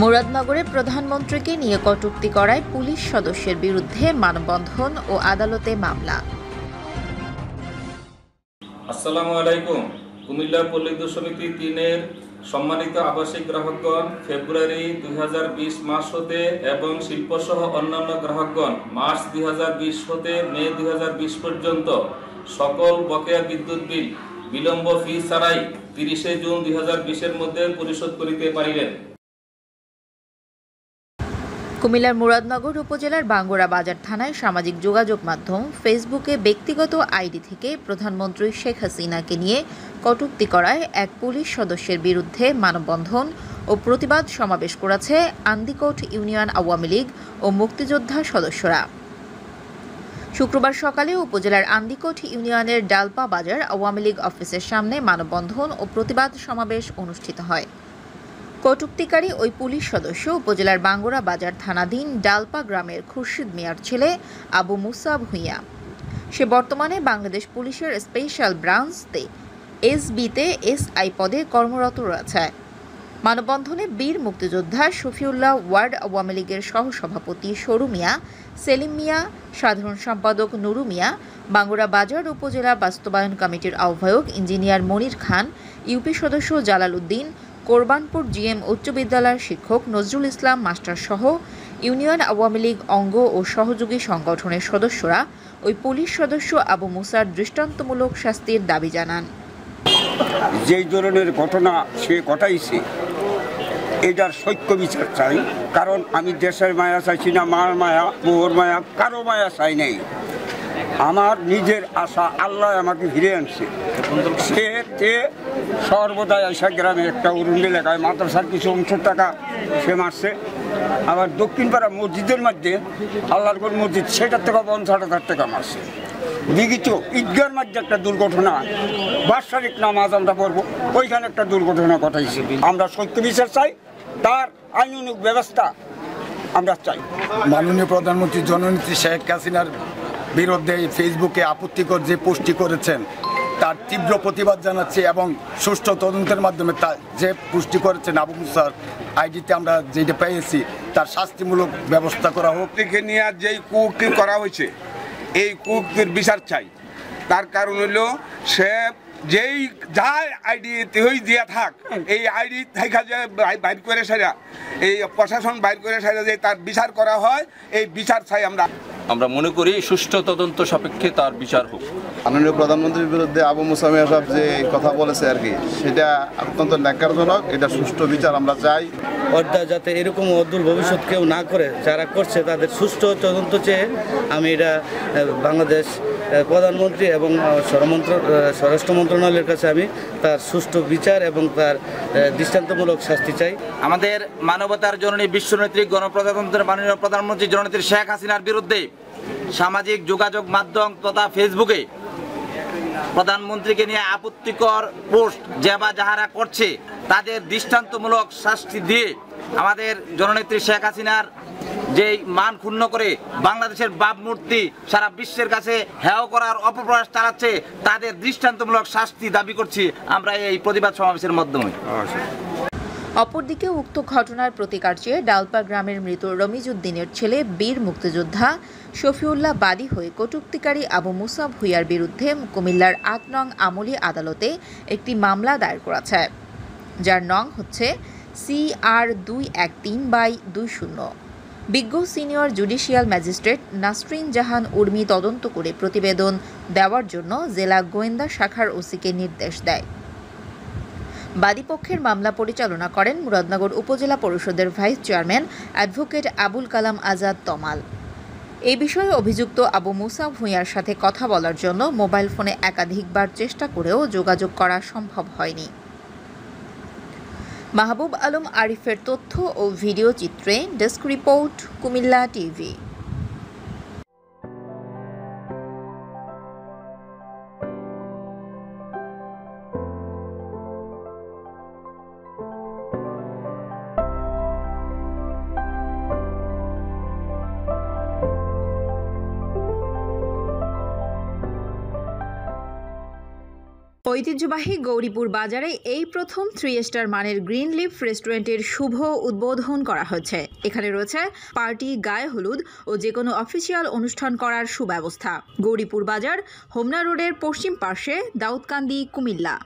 মুরাদনগরে প্রধানমন্ত্রীকে নিয়ে কটূক্তি করায় পুলিশ সদস্যের বিরুদ্ধে মানববন্ধন ও আদালতে মামলা। আসসালামু আলাইকুম। কুমিল্লা পল্লী সমিতি তিনের সম্মানিত আবাসিক গ্রাহকগণ, ফেব্রুয়ারি দুই হাজার বিশ মাস হতে এবং শিল্পসহ অন্যান্য গ্রাহকগণ মার্চ দুই হাজার বিশ হতে মে দুই হাজার বিশ পর্যন্ত সকল বকেয়া বিদ্যুৎ বিল, বিলম্ব ফি ছাড়াই তিরিশে জুন দুই মধ্যে পরিশোধ করিতে পারিবেন কুমিল্লার মুরাদনগর উপজেলার বাঙ্গুরা বাজার থানায় সামাজিক যোগাযোগ মাধ্যম ফেসবুকে ব্যক্তিগত আইডি থেকে প্রধানমন্ত্রী শেখ হাসিনাকে নিয়ে কটূক্তি করায় এক পুলিশ সদস্যের বিরুদ্ধে মানববন্ধন ও প্রতিবাদ সমাবেশ করেছে আন্দিকোট ইউনিয়ন আওয়ামী লীগ ও মুক্তিযোদ্ধা সদস্যরা। শুক্রবার সকালে উপজেলার আন্দিকোট ইউনিয়নের ডালপা বাজার আওয়ামী লীগ অফিসের সামনে মানববন্ধন ও প্রতিবাদ সমাবেশ অনুষ্ঠিত হয়। কটুক্তিকারী ওই পুলিশ সদস্য উপজেলার বাঙ্গুরা বাজার থানাধীন ডালপা গ্রামের খুরশিদ মিয়ার ছেলে আবু মুসাব ভুঁইয়া সে বর্তমানে বাংলাদেশ পুলিশের স্পেশাল ব্রাঞ্চতে এসবিতে এসআই পদে কর্মরত রয়েছে। মানববন্ধনে বীর মুক্তিযোদ্ধা শফিউল্লাহ ওয়ার্ড আওয়ামী লীগের সহসভাপতি সরু মিয়া, সেলিম মিয়া, সাধারণ সম্পাদক নুরু মিয়া, বাঙ্গুরা বাজার উপজেলা বাস্তবায়ন কমিটির আহ্বায়ক ইঞ্জিনিয়ার মনির খান, ইউপি সদস্য জালাল উদ্দিন কোরবানপুর জিএম উচ্চ বিদ্যালয়ের শিক্ষক নজরুল ইসলাম, মাস্টার সহ ইউনিয়ন আওয়ামী লীগ অঙ্গ ও সহযোগী সংগঠনের সদস্যরা ওই পুলিশ সদস্য আবু মুসার দৃষ্টান্তমূলক শাস্তির দাবি জানান। যেই ধরনের ঘটনা সে ঘটাইছে, এটার সৈক্য বিচার চাই। কারণ আমি দেশের মায়া চাইছি না, মার মায়া, মোহর মায়া, কারও মায়া চাই নাই। আমার নিজের আশা আল্লাহ আমাকে ফিরে আনছে। সে তে সর্বদাই আইসা গ্রামে একটা অরুণ এলাকায় মাদ্রাসার কিছু অংশ টাকা সে মারছে। আবার দক্ষিণ পাড়া মসজিদের মধ্যে, আল্লাহর মসজিদ, সেটার থেকে পঞ্চাশ হাজার টাকা মারছে। বিগিত ঈদগার মধ্যে একটা দুর্ঘটনা, বাৎসরিক নামাজ আমরা পড়ব, ওইখানে একটা দুর্ঘটনা ঘটাইছে। আমরা সত্য বিচার চাই, তার আইনানুক ব্যবস্থা আমরা চাই। মাননীয় প্রধানমন্ত্রী জননেত্রী শেখ হাসিনার বিরুদ্ধে ফেসবুকে আপত্তিকর যে পোস্টটি করেছেন, তার তীব্র প্রতিবাদ জানাচ্ছি এবং সুষ্ঠু তদন্তের মাধ্যমে তা যে পুষ্টি করেছেন আবু মুসার আইডিতে আমরা যেটা পেয়েছি, তার শাস্তিমূলক ব্যবস্থা করা হোক। থেকে নিয়ে যেই কুকটি করা হয়েছে, এই কুকটির বিচার চাই। তার কারণ হলো সে যেই যা আইডি তেহই দিয়া থাক এই আইডি থাকা যে বাইর করে সেরা এই প্রশাসন বাইর করে সেরা যে তার বিচার করা হয় এই বিচার চাই আমরা। আমরা মনে করি সুষ্ঠু তদন্ত সাপেক্ষে তার বিচার হোক। মাননীয় প্রধানমন্ত্রীর বিরুদ্ধে আবু মুসামিয়া সাহেব যে কথা বলেছে আর কি সেটা অত্যন্ত ন্যাক্কারজনক এটা সুষ্ঠু বিচার আমরা চাই। অর্ধা যাতে এরকম অদূর ভবিষ্যৎ কেউ না করে যারা করছে তাদের সুষ্ঠু তদন্ত চেয়ে আমি এটা বাংলাদেশ প্রধানমন্ত্রী এবং স্বরামন্ত্র স্বরাষ্ট্র মন্ত্রণালয়ের কাছে আমি তার সুষ্ঠু বিচার এবং তার দৃষ্টান্তমূলক শাস্তি চাই। আমাদের মানবতার জননী বিশ্বনেত্রী, গণপ্রজাতন্ত্রের মাননীয় প্রধানমন্ত্রী জননেত্রী শেখ হাসিনার বিরুদ্ধে সামাজিক যোগাযোগ মাধ্যম তথা ফেসবুকে প্রধানমন্ত্রীকে নিয়ে আপত্তিকর পোস্ট যে বা যাহারা করছে, তাদের দৃষ্টান্তমূলক শাস্তি দিয়ে আমাদের জননেত্রী শেখ হাসিনার যেই মান ক্ষুণ্ণ করে বাংলাদেশের ভাবমূর্তি সারা বিশ্বের কাছে হেয় করার অপপ্রয়াস চালাচ্ছে, তাদের দৃষ্টান্তমূলক শাস্তি দাবি করছি আমরা এই প্রতিবাদ সমাবেশের মাধ্যমে। অপরদিকে উক্ত ঘটনার প্রতিকার চেয়ে ডালপা গ্রামের মৃত রমিজউদ্দিনের ছেলে বীর মুক্তিযোদ্ধা শফিউল্লাহ বাদী হয়ে কটুক্তিকারী আবু মুসা ভুইয়ার বিরুদ্ধে কুমিল্লার আট নং আমলি আদালতে একটি মামলা দায়ের করেছে। যার নং হচ্ছে সি আর দুই এক তিন বাই দুই শূন্য। বিজ্ঞ senior judicial magistrate Nasrin Jahan Urmi তদন্ত করে প্রতিবেদন দেওয়ার জন্য জেলা গোয়েন্দা শাখার ওসিকে নির্দেশ দেয়। বাদীপক্ষের মামলা পরিচালনা করেন মুরাদনগর উপজেলা পরিষদের vice chairman advocate Abul Kalam Azad Tamal. এই বিষয়ে অভিযুক্ত আবু মুসা ভূঁইয়ার সাথে কথা বলার জন্য মোবাইল ফোনে একাধিকবার চেষ্টা করেও যোগাযোগ করা সম্ভব হয়নি। মাহবুব আলম আরিফের তথ্য ও ভিডিও চিত্রে ডেস্ক রিপোর্ট কুমিল্লা টিভি। ঐতিহ্যবাহী গৌরীপুর বাজারে এই প্রথম থ্রি স্টার মানের গ্রিন লিফ রেস্টুরেন্টের শুভ উদ্বোধন করা হয়েছে এখানে রয়েছে পার্টি, গায়ে হলুদ ও যে কোনো অফিসিয়াল অনুষ্ঠান করার সুব্যবস্থা। গৌরীপুর বাজার, হোমনা রোডের পশ্চিম পার্শ্বে, দাউদকান্দি, কুমিল্লা।